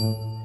Música